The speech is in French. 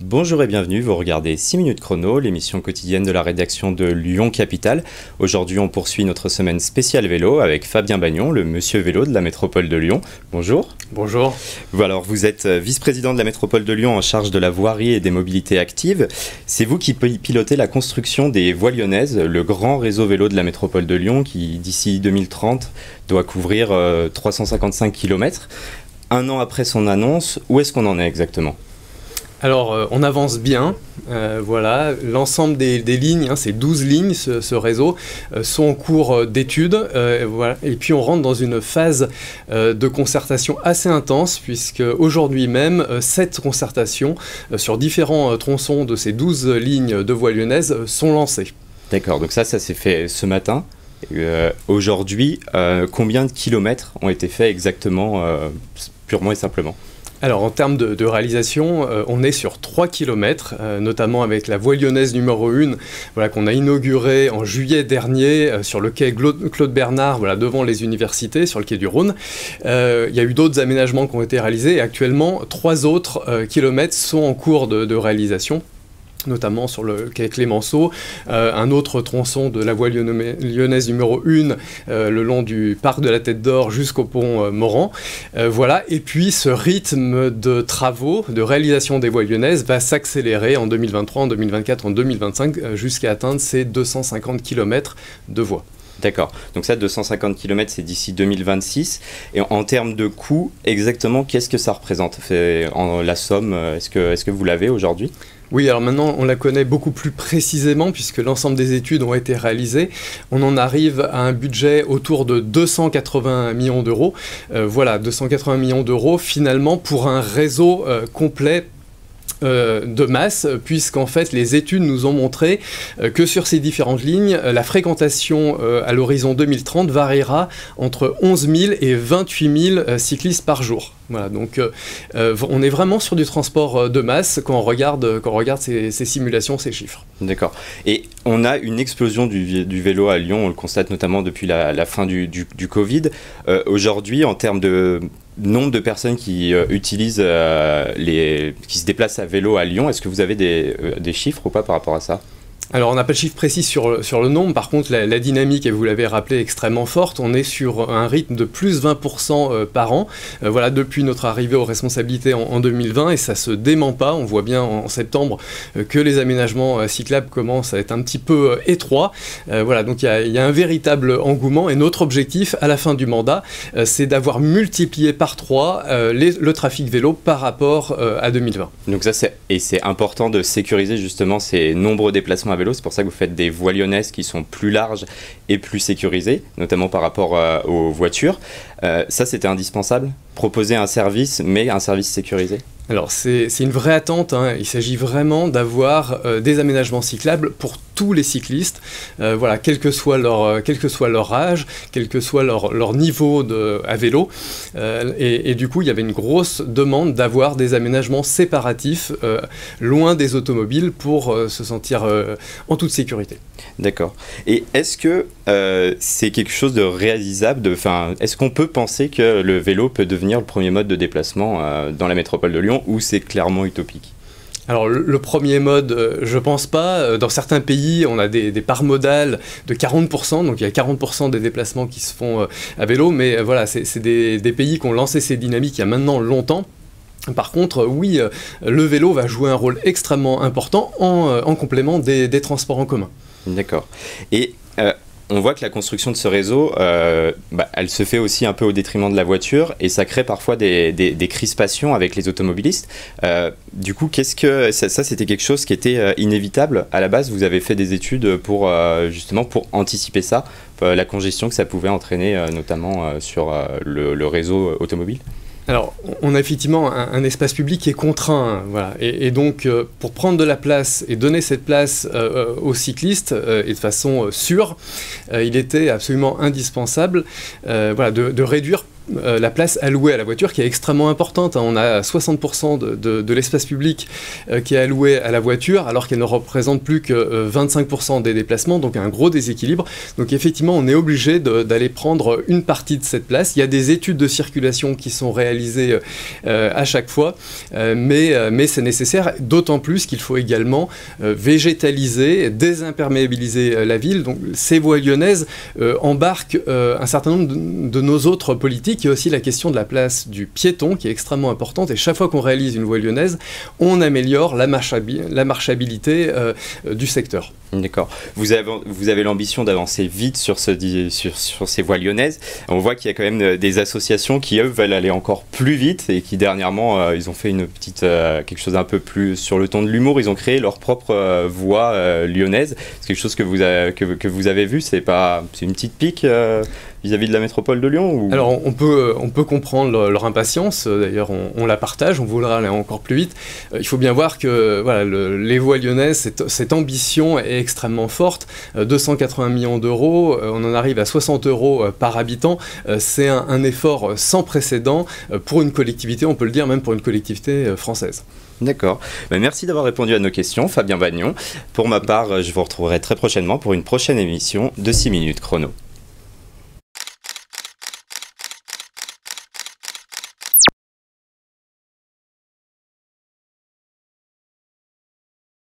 Bonjour et bienvenue, vous regardez 6 minutes chrono, l'émission quotidienne de la rédaction de Lyon Capital. Aujourd'hui, on poursuit notre semaine spéciale vélo avec Fabien Bagnon, le monsieur vélo de la métropole de Lyon. Bonjour. Bonjour. Alors, vous êtes euh, vice-président de la métropole de Lyon en charge de la voirie et des mobilités actives. C'est vous qui pilotez la construction des voies lyonnaises, le grand réseau vélo de la métropole de Lyon qui, d'ici 2030, doit couvrir 355 euh, km. Un an après son annonce, où est-ce qu'on en est exactement? Alors, euh, on avance bien. Euh, voilà, l'ensemble des, lignes, hein, ces 12 lignes, ce, réseau, euh, sont en cours d'étude. voilà, et puis, on rentre dans une phase de concertation assez intense, puisque aujourd'hui même, sept concertations sur différents tronçons de ces 12 lignes de voie lyonnaise sont lancées. D'accord, donc ça, ça s'est fait ce matin. aujourd'hui, combien de kilomètres ont été faits exactement, purement et simplement? Alors en termes de, réalisation, euh, on est sur 3 km, euh, notamment avec la voie lyonnaise numéro 1, voilà, qu'on a inaugurée en juillet dernier euh, sur le quai Claude Bernard, voilà, devant les universités, sur le quai du Rhône. Il y a eu d'autres aménagements qui ont été réalisés et actuellement, trois autres kilomètres sont en cours de réalisation notamment sur le quai Clémenceau, euh, un autre tronçon de la voie lyonnaise numéro 1 euh, le long du parc de la Tête d'Or jusqu'au pont euh, Morand. voilà, et puis ce rythme de travaux, de réalisation des voies lyonnaises va s'accélérer en 2023, en 2024, en 2025 jusqu'à atteindre ces 250 km de voies. D'accord. Donc ça, 250 km, c'est d'ici 2026. Et en, termes de coût, exactement, qu'est-ce que ça représente? En, La somme, est-ce que, est que vous l'avez aujourd'hui? Oui, alors maintenant on la connaît beaucoup plus précisément puisque l'ensemble des études ont été réalisées. On en arrive à un budget autour de 280 millions d'euros. Euh, voilà, 280 millions d'euros finalement pour un réseau euh, complet euh, de masse, puisqu'en fait les études nous ont montré que sur ces différentes lignes, la fréquentation à l'horizon 2030 variera entre 11 000 et 28 000 cyclistes par jour. Voilà, donc euh, euh, on est vraiment sur du transport euh, de masse quand on regarde, quand on regarde ces, simulations, ces chiffres. D'accord. Et on a une explosion du, vélo à Lyon, on le constate notamment depuis la, fin du, Covid. Aujourd'hui, en termes de nombre de personnes qui utilisent les, qui se déplacent à vélo à Lyon, est-ce que vous avez des, des chiffres ou pas par rapport à ça? Alors, on n'a pas de chiffre précis sur, sur le nombre. Par contre, la, dynamique, et vous l'avez rappelé, est extrêmement forte. On est sur un rythme de plus 20% euh, par an. Euh, voilà, depuis notre arrivée aux responsabilités en, 2020, et ça se dément pas. On voit bien en, septembre euh, que les aménagements cyclables commencent à être un petit peu étroits. voilà, donc il y, a un véritable engouement. Et notre objectif, à la fin du mandat, c'est d'avoir multiplié par 3 le trafic vélo par rapport à 2020. Donc ça, et c'est important de sécuriser justement ces nombreux déplacements C'est pour ça que vous faites des voies lyonnaises qui sont plus larges et plus sécurisées, notamment par rapport euh, aux voitures. Euh, ça, c'était indispensable? Proposer un service, mais un service sécurisé? Alors c'est une vraie attente, hein. il s'agit vraiment d'avoir euh, des aménagements cyclables pour tous les cyclistes, voilà, quel que soit leur, quel que soit leur âge, quel que soit leur, leur niveau de, à vélo. Et, du coup, il y avait une grosse demande d'avoir des aménagements séparatifs, loin des automobiles, pour se sentir en toute sécurité. D'accord. Et est-ce que euh, c'est quelque chose de réalisable Est-ce qu'on peut penser que le vélo peut devenir le premier mode de déplacement euh, dans la métropole de Lyon ou c'est clairement utopique alors le, premier mode, euh, je pense pas. Dans certains pays, on a des, parts modales de 40%, donc il y a 40% des déplacements qui se font à vélo, mais voilà, c'est des, pays qui ont lancé ces dynamiques il y a maintenant longtemps. Par contre, oui, euh, le vélo va jouer un rôle extrêmement important en, euh, complément des, transports en commun. D'accord. Et euh, on voit que la construction de ce réseau, bah, elle se fait aussi un peu au détriment de la voiture et ça crée parfois des, crispations avec les automobilistes. du coup, qu'est-ce que ça, c'était quelque chose qui était inévitable à la base Vous avez fait des études pour justement pour anticiper ça, la congestion que ça pouvait entraîner notamment sur le réseau automobile? Alors, on a effectivement un, espace public qui est contraint, voilà. Et, donc, euh, pour prendre de la place et donner cette place euh, aux cyclistes et de façon sûre, il était absolument indispensable, voilà, de, réduire la place allouée à la voiture qui est extrêmement importante. Hein. On a 60% de, l'espace public qui est alloué à la voiture, alors qu'elle ne représente plus que 25% des déplacements, donc un gros déséquilibre. Donc effectivement, on est obligé d'aller prendre une partie de cette place. Il y a des études de circulation qui sont réalisées à chaque fois, mais c'est nécessaire, d'autant plus qu'il faut également végétaliser, désimperméabiliser la ville. Donc ces voies lyonnaises embarquent un certain nombre de, nos autres politiques. Il y a aussi la question de la place du piéton qui est extrêmement importante. Et chaque fois qu'on réalise une voie lyonnaise, on améliore la, marchabilité euh, du secteur. D'accord. Vous avez, vous avez l'ambition d'avancer vite sur, ce, sur, sur, ces voies lyonnaises. On voit qu'il y a quand même euh, des associations qui, eux, veulent aller encore plus vite et qui, dernièrement, euh, ils ont fait une petite, quelque chose un peu plus sur le ton de l'humour. Ils ont créé leur propre voie lyonnaise. C'est quelque chose que vous, avez, que, que vous avez vu. C'est une petite pique vis-à-vis de la métropole de Lyon ou... Alors on peut, on peut comprendre leur, impatience, d'ailleurs on, la partage, on voudrait aller encore plus vite. Euh, il faut bien voir que voilà, les voies lyonnaises, cette, cette, ambition est extrêmement forte. 280 euh, millions d'euros, euh, on en arrive à 60 euros par habitant. C'est un, effort sans précédent pour une collectivité, on peut le dire même pour une collectivité française. D'accord. Ben, merci d'avoir répondu à nos questions, Fabien Bagnon. Pour ma part, je vous retrouverai très prochainement pour une prochaine émission de 6 minutes chrono.